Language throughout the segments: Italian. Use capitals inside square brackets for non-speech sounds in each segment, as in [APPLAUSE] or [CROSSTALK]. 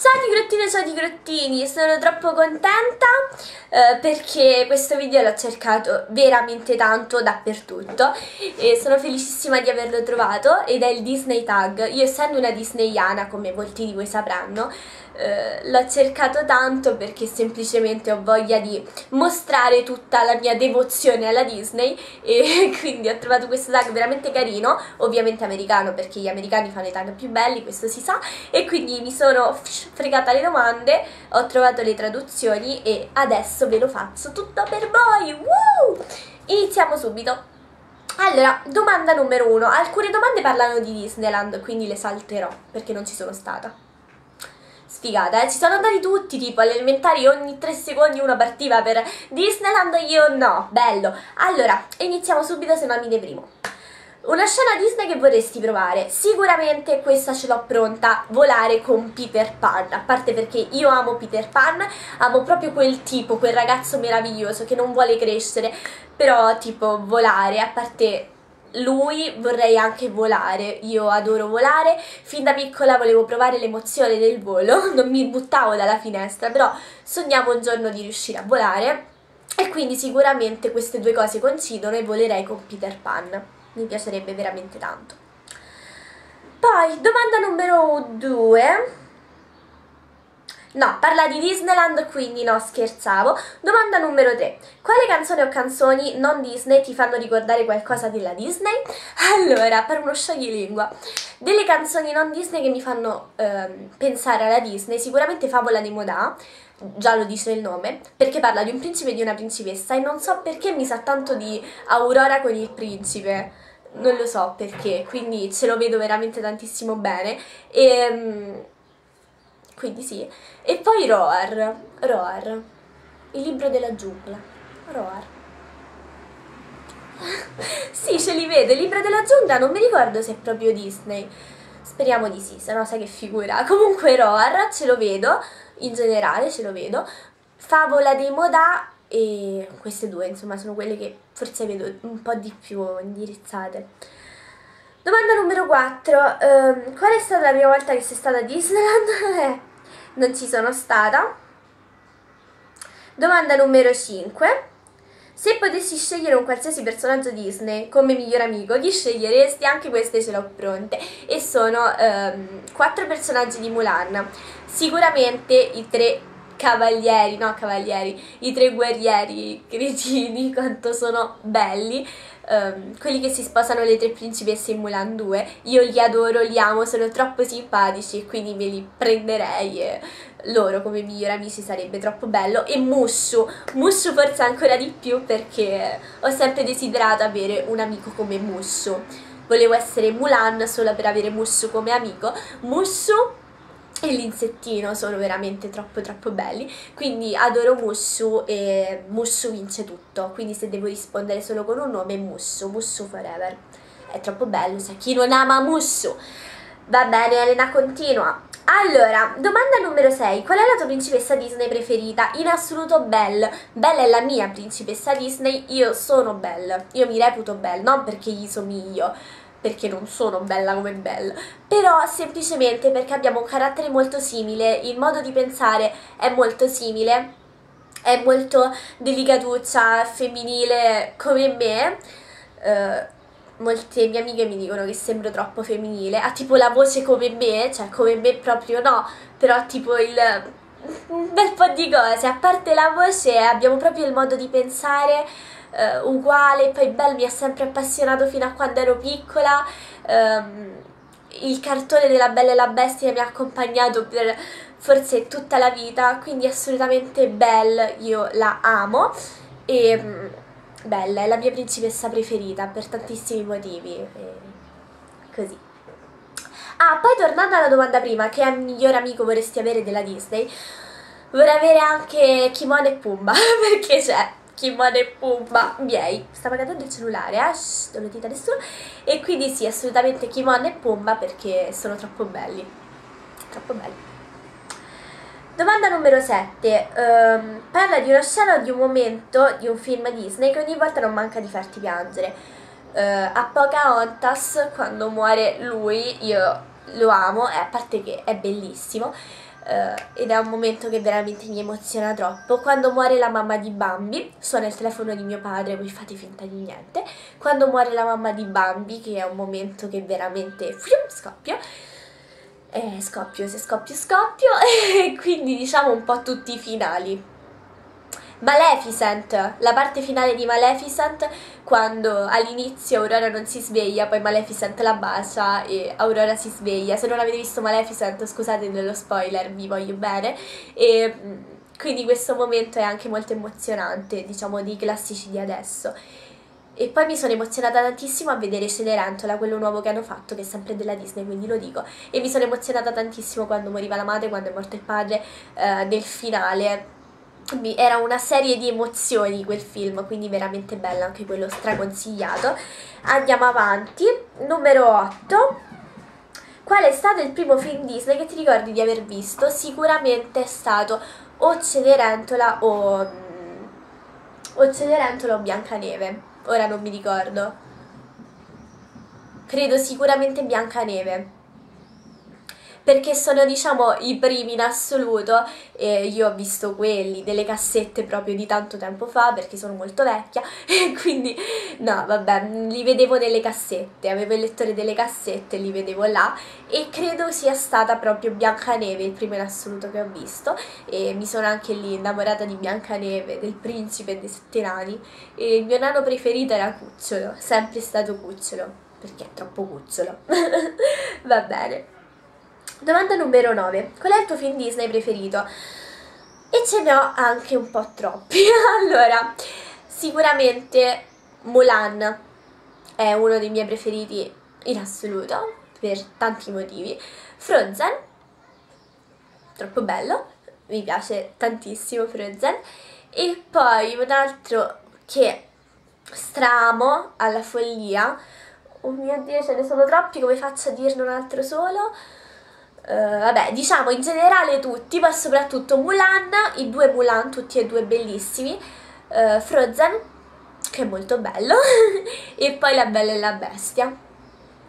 Grottine, ciao di grottini, sono troppo contenta eh, perché questo video l'ho cercato veramente tanto dappertutto e sono felicissima di averlo trovato ed è il Disney Tag. Io essendo una disneyana, come molti di voi sapranno, eh, l'ho cercato tanto perché semplicemente ho voglia di mostrare tutta la mia devozione alla Disney e [LAUGHS] quindi ho trovato questo tag veramente carino, ovviamente americano perché gli americani fanno i tag più belli, questo si sa, e quindi mi sono fregata le domande, ho trovato le traduzioni e adesso ve lo faccio tutto per voi! Woo! Iniziamo subito! Allora, domanda numero uno. Alcune domande parlano di Disneyland, quindi le salterò perché non ci sono stata sfigata, eh? ci sono andati tutti, tipo alle elementari ogni 3 secondi una partiva per Disneyland, io no, bello. Allora, iniziamo subito se no mi deprimo. Una scena Disney che vorresti provare? Sicuramente questa ce l'ho pronta, volare con Peter Pan, a parte perché io amo Peter Pan, amo proprio quel tipo, quel ragazzo meraviglioso che non vuole crescere, però tipo volare, a parte lui vorrei anche volare, io adoro volare, fin da piccola volevo provare l'emozione del volo, [LAUGHS] non mi buttavo dalla finestra, però sognavo un giorno di riuscire a volare. E quindi sicuramente queste due cose coincidono e volerei con Peter Pan, mi piacerebbe veramente tanto. Poi, domanda numero 2 No, parla di Disneyland, quindi no, scherzavo. Domanda numero 3. Quale canzone o canzoni non Disney ti fanno ricordare qualcosa della Disney? [LAUGHS] Allora, per uno scioglilingua. Delle canzoni non Disney che mi fanno ehm, pensare alla Disney, sicuramente Favola di Modà, già lo dice il nome, perché parla di un principe e di una principessa e non so perché mi sa tanto di Aurora con il principe non lo so perché, quindi ce lo vedo veramente tantissimo bene. E, ehm, quindi sì. E poi Roar, Roar, il libro della giungla, Roar. [LAUGHS] sì, ce li vedo, il libro della giungla, non mi ricordo se è proprio Disney. Speriamo di sì, se no sai che figura. [LAUGHS] Comunque Roar ce lo vedo, in generale ce lo vedo. Favola dei Modà e queste due, insomma, sono quelle che forse vedo un po' di più indirizzate. Domanda numero 4. Um, ehm, qual è stata la prima volta che sei stata a Disneyland? [LAUGHS] non ci sono stata. Domanda numero 5. Se potessi scegliere un qualsiasi personaggio Disney come miglior amico, chi sceglieresti? Anche queste ce l'ho pronte. E sono ehm, quattro personaggi di Mulan. Sicuramente i tre cavalieri, no cavalieri, i tre guerrieri cretini, [LAUGHS] quanto sono belli um, quelli che si sposano le tre principesse in Mulan 2, io li adoro, li amo, sono troppo simpatici e quindi me li prenderei e loro come migliori amici sarebbe troppo bello. E Mushu, Mushu forse ancora di più perché ho sempre desiderato avere un amico come Mushu volevo essere Mulan solo per avere Mushu come amico. Mushu e l'insettino sono veramente troppo troppo belli quindi adoro Mushu e Mushu vince tutto quindi se devo rispondere solo con un nome Mushu, Mushu forever è troppo bello, sai chi non ama Mushu va bene Elena continua allora, domanda numero 6. Qual è la tua principessa Disney preferita? In assoluto Belle. Belle è la mia principessa Disney, io sono Belle. Io mi reputo Belle, non perché gli somiglio, perché non sono bella come Belle, però semplicemente perché abbiamo un carattere molto simile, il modo di pensare è molto simile, è molto delicatuccia, femminile come me. Uh, molte mie amiche mi dicono che sembro troppo femminile, ha tipo la voce come me, cioè come me proprio no, però tipo il un bel po' di cose, a parte la voce abbiamo proprio il modo di pensare uh, uguale, poi Belle mi ha sempre appassionato fino a quando ero piccola, um, il cartone della Bella e la Bestia mi ha accompagnato per forse tutta la vita, quindi assolutamente Belle io la amo e um, Bella è la mia principessa preferita per tantissimi motivi, e così. Ah, poi tornando alla domanda prima, che miglior amico vorresti avere della Disney? Vorrei avere anche Kimone e Pumba, [LAUGHS] perché c'è Kimone e Pumba miei. Stava cadendo il cellulare, eh? Shh, non lo dite a nessuno. E quindi sì, assolutamente Kimone e Pumba perché sono troppo belli. Troppo belli. Domanda numero 7. Um, ehm, parla di una scena o di un momento di un film Disney che ogni volta non manca di farti piangere. Uh, a Pocahontas, quando muore lui, io lo amo, e a parte che è bellissimo, Uh, ed è un momento che veramente mi emoziona troppo. Quando muore la mamma di Bambi, suona il telefono di mio padre, voi fate finta di niente. Quando muore la mamma di Bambi, che è un momento che veramente fium, scoppio. Eh, scoppio, se scoppio, scoppio. [LAUGHS] E quindi diciamo un po' tutti i finali. Maleficent, la parte finale di Maleficent, quando all'inizio Aurora non si sveglia, poi Maleficent la bacia e Aurora si sveglia. Se non avete visto Maleficent, scusate dello spoiler, vi voglio bene. E mm, quindi questo momento è anche molto emozionante, diciamo, dei classici di adesso. E poi mi sono emozionata tantissimo a vedere Cenerentola, quello nuovo che hanno fatto, che è sempre della Disney, quindi lo dico. E mi sono emozionata tantissimo quando moriva la madre, quando è morto il padre, eh, nel finale era una serie di emozioni quel film, quindi veramente bello anche quello straconsigliato. Andiamo avanti, numero 8. Qual è stato il primo film Disney che ti ricordi di aver visto? Sicuramente è stato o Cenerentola o, mm, o Cenerentola o Biancaneve. Ora non mi ricordo. Credo sicuramente Biancaneve perché sono diciamo i primi in assoluto e io ho visto quelli delle cassette proprio di tanto tempo fa perché sono molto vecchia [LAUGHS] e quindi no vabbè li vedevo nelle cassette avevo il lettore delle cassette li vedevo là e credo sia stata proprio Biancaneve il primo in assoluto che ho visto e mi sono anche lì innamorata di Biancaneve del principe dei sette nani e il mio nano preferito era Cucciolo sempre stato Cucciolo perché è troppo cucciolo. [LAUGHS] Va bene Domanda numero 9. Qual è il tuo film Disney preferito? E ce ne ho anche un po' troppi. [LAUGHS] allora, sicuramente Mulan è uno dei miei preferiti in assoluto, per tanti motivi. Frozen, troppo bello, mi piace tantissimo Frozen. E poi un altro che stramo alla follia. Oh mio Dio, ce ne sono troppi, come faccio a dirne un altro solo? Uh, vabbè, diciamo in generale tutti, ma soprattutto Mulan, i due Mulan, tutti e due bellissimi, uh, Frozen, che è molto bello, [LAUGHS] e poi La Bella e la Bestia.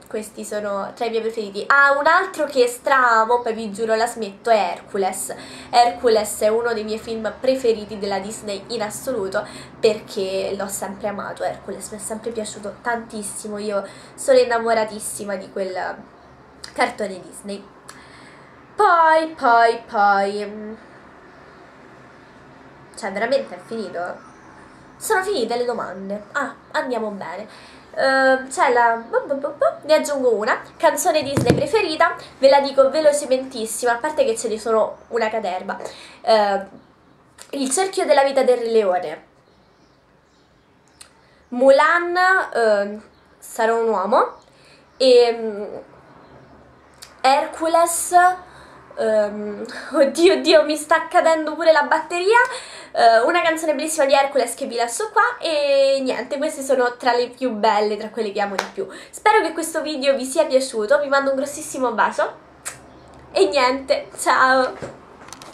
Questi sono tra i miei preferiti. Ah, un altro che stramo, poi vi giuro la smetto, è Hercules. Hercules è uno dei miei film preferiti della Disney in assoluto perché l'ho sempre amato. Hercules mi è sempre piaciuto tantissimo. Io sono innamoratissima di quel cartone Disney. Poi, poi, poi... Mm, cioè, veramente è finito? Sono finite le domande. Ah, andiamo bene. Uh, c'è la... Ne aggiungo una. Canzone Disney preferita. Ve la dico velocementissima, a parte che ce ne sono una caterba. Uh, il cerchio della vita del leone. Mulan, uh, sarò un uomo. E... Um, Hercules Um, [LAUGHS] oddio, oddio, mi sta cadendo pure la batteria. Uh, una canzone bellissima di Hercules che vi lascio qua e niente, queste sono tra le più belle, tra quelle che amo di più. Spero che questo video vi sia piaciuto, vi mando un grossissimo bacio e niente, ciao!